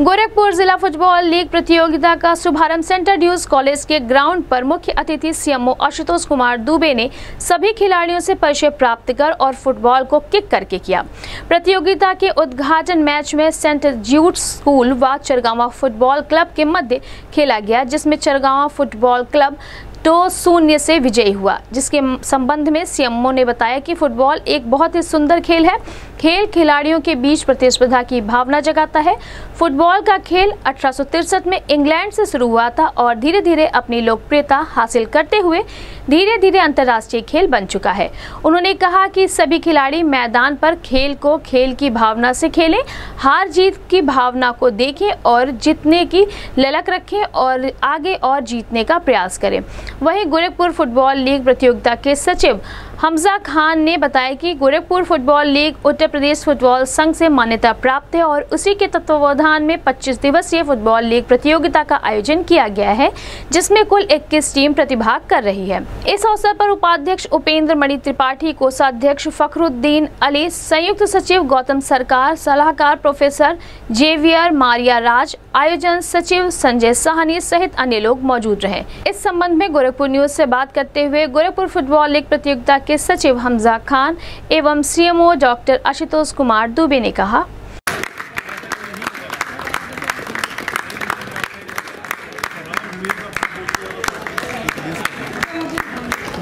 गोरखपुर जिला football league प्रतियोगिता का शुभारंभ सेंटर ड्यूज कॉलेज के ग्राउंड पर मुख्य अतिथि सीएमओ आशुतोष कुमार दुबे ने सभी खिलाड़ियों से परिचय प्राप्त कर और फुटबॉल को किक करके किया। प्रतियोगिता के उद्घाटन मैच में सेंट ज्यूट स्कूल व चरगावा फुटबॉल क्लब के मध्य खेला गया, जिसमें चरगावा फुटबॉल क्लब दो शून्य से विजयी हुआ, जिसके संबंध में सीएमओ ने बताया कि फुटबॉल एक बहुत ही सुंदर खेल है। खेल खिलाड़ियों के बीच प्रतिस्पर्धा की भावना जगाता है। फुटबॉल का खेल अठारह में इंग्लैंड से शुरू हुआ था और धीरे धीरे अपनी लोकप्रियता हासिल करते हुए धीरे धीरे अंतर्राष्ट्रीय खेल बन चुका है। उन्होंने कहा कि सभी खिलाड़ी मैदान पर खेल को खेल की भावना से खेलें, हार जीत की भावना को देखें और जीतने की ललक रखें और आगे और जीतने का प्रयास करें। वहीं गोरखपुर फुटबॉल लीग प्रतियोगिता के सचिव हमजा खान ने बताया कि Gorakhpur football league Uttar Pradesh football संघ से मान्यता प्राप्त है और उसी के तत्वावधान में 25 दिवसीय फुटबॉल लीग प्रतियोगिता का आयोजन किया गया है, जिसमें कुल 21 टीम प्रतिभाग कर रही है। इस अवसर पर उपाध्यक्ष उपेंद्र मणि त्रिपाठी, कोषाध्यक्ष फखरुद्दीन अली, संयुक्त सचिव गौतम सरकार, सलाहकार प्रोफेसर जेवियर मारिया राज, आयोजन सचिव संजय साहनी सहित अन्य लोग मौजूद रहे। इस संबंध में गोरखपुर न्यूज़ से बात करते हुए गोरखपुर फुटबॉल लीग प्रतियोगिता के सचिव हमजा खान एवं सीएमओ डॉक्टर आशुतोष कुमार दुबे ने कहा।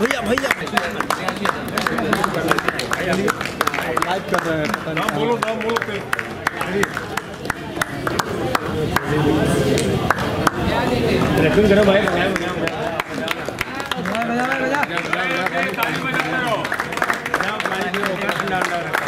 भैया भैया। लाइव कर रहे हैं नाम बोलो नाम बोलो पे रेकॉर्ड करो भाई 大変だから。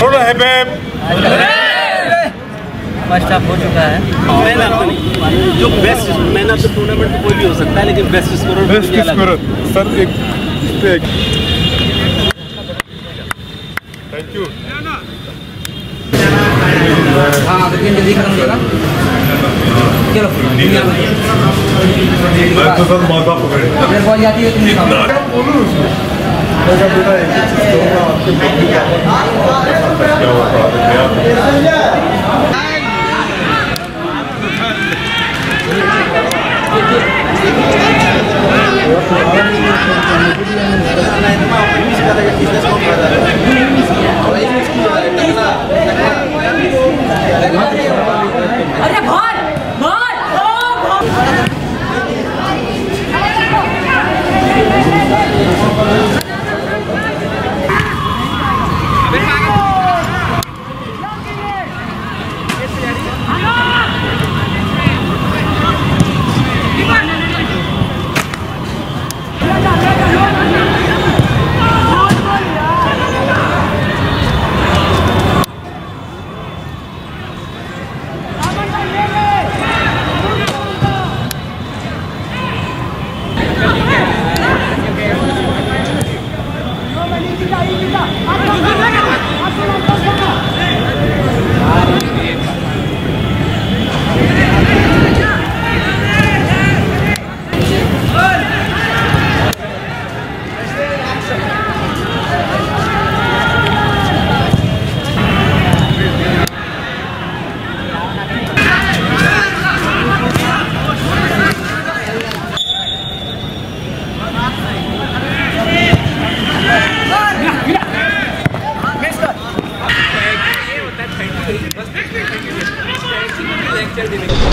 थोड़ा है बैब फ़र्स्ट हाफ़ हो चुका है। मैन ऑफ़ जो best man of the tournament तो कोई भी हो सकता है लेकिन best scorer best scorer sir एक एक थैंक यू हाँ तो जल्दी खत्म होगा चलो मैं तो पकड़े जाती है तुम निकालो मेरा बेटा एक ही चीज़ कहूँगा आपके मम्मी का क्या हुआ था अरे भाई भाई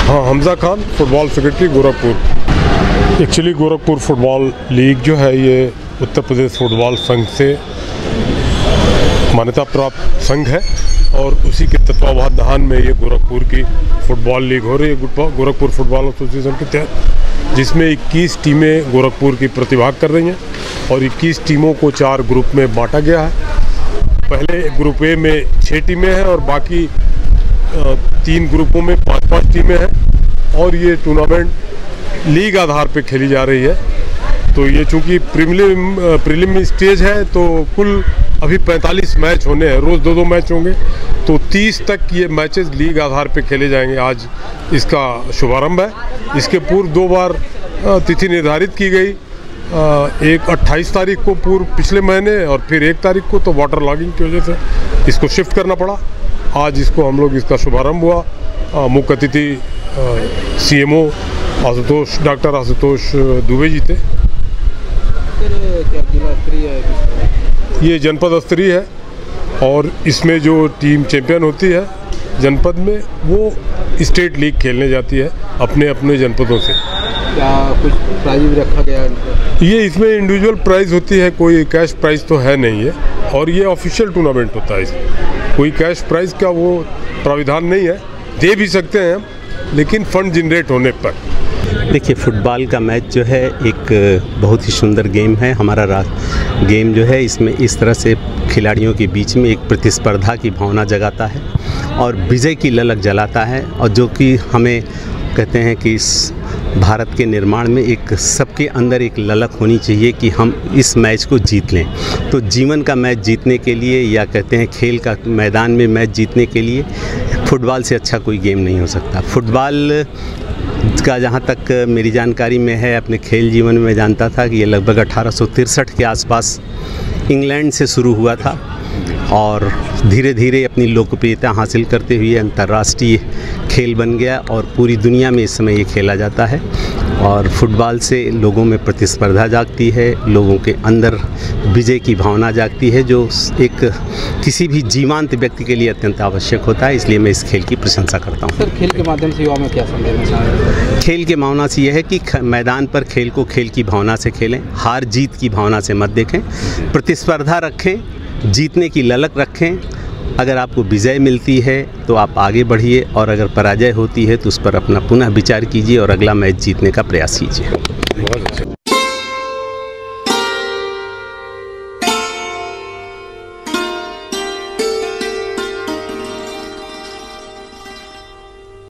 हाँ Hamza Khan football secretary Gorakhpur. Actually Gorakhpur football league जो है, ये उत्तर प्रदेश फुटबॉल संघ से मान्यता प्राप्त संघ है, और उसी के तत्वावधान में ये गोरखपुर की फुटबॉल लीग हो रही है गोरखपुर फुटबॉल एसोसिएशन के तहत, जिसमें 21 टीमें गोरखपुर की प्रतिभाग कर रही हैं, और 21 टीमों को चार ग्रुप में बांटा गया है। पहले ग्रुप ए में छः टीमें हैं और बाकी तीन ग्रुपों में पाँच पाँच टीमें हैं। और ये टूर्नामेंट लीग आधार पे खेली जा रही है। तो ये चूँकि प्रीमिलिम प्रीलिम स्टेज है तो कुल अभी 45 मैच होने हैं। रोज़ दो दो मैच होंगे। तो 30 तक ये मैचेस लीग आधार पे खेले जाएँगे। आज इसका शुभारंभ है। इसके पूर्व दो बार तिथि निर्धारित की गई। एक 28 तारीख को पूर्व पिछले महीने और फिर एक तारीख को तो वाटर लॉगिंग की वजह से इसको शिफ्ट करना पड़ा। आज इसको हम लोग इसका शुभारंभ हुआ। मुख्य अतिथि सीएमओ आशुतोष डॉक्टर आशुतोष दुबे जी थे। ये जनपद स्तरीय है और इसमें जो टीम चैंपियन होती है जनपद में, वो स्टेट लीग खेलने जाती है अपने अपने जनपदों से। क्या कुछ प्राइज रखा गया ये इसमें इंडिविजुअल प्राइज होती है, कोई कैश प्राइज तो है नहीं है, और ये ऑफिशियल टूर्नामेंट होता है इसमें। कोई कैश प्राइज का वो प्राविधान नहीं है, दे भी सकते हैं हम, लेकिन फंड जनरेट होने पर। देखिए फुटबॉल का मैच जो है एक बहुत ही सुंदर गेम है। हमारा रा गेम जो है इसमें इस तरह से खिलाड़ियों के बीच में एक प्रतिस्पर्धा की भावना जगाता है और विजय की ललक जलाता है, और जो कि हमें कहते हैं कि इस भारत के निर्माण में एक सबके अंदर एक ललक होनी चाहिए कि हम इस मैच को जीत लें। तो जीवन का मैच जीतने के लिए या कहते हैं खेल का मैदान में मैच जीतने के लिए फुटबॉल से अच्छा कोई गेम नहीं हो सकता। फुटबॉल का जहाँ तक मेरी जानकारी में है, अपने खेल जीवन में जानता था कि ये लगभग अठारह के आसपास इंग्लैंड से शुरू हुआ था। और धीरे धीरे अपनी लोकप्रियता हासिल करते हुए अंतर्राष्ट्रीय खेल बन गया और पूरी दुनिया में इस समय ये खेला जाता है। और फुटबॉल से लोगों में प्रतिस्पर्धा जागती है लोगों के अंदर विजय की भावना जागती है जो एक किसी भी जीवांत व्यक्ति के लिए अत्यंत आवश्यक होता है इसलिए मैं इस खेल की प्रशंसा करता हूँ। सर खेल के माध्यम से युवा में क्या देना खेल के भावना से यह है कि मैदान पर खेल को खेल की भावना से खेलें हार जीत की भावना से मत देखें प्रतिस्पर्धा रखें जीतने की ललक रखें। अगर आपको विजय मिलती है तो आप आगे बढ़िए और अगर पराजय होती है तो उस पर अपना पुनः विचार कीजिए और अगला मैच जीतने का प्रयास कीजिए।